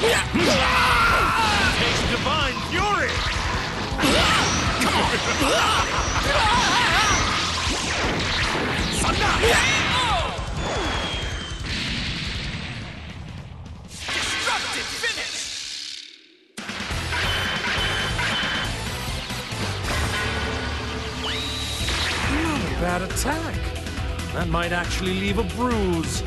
Takes divine fury! Destructive finish! Not a bad attack. That might actually leave a bruise.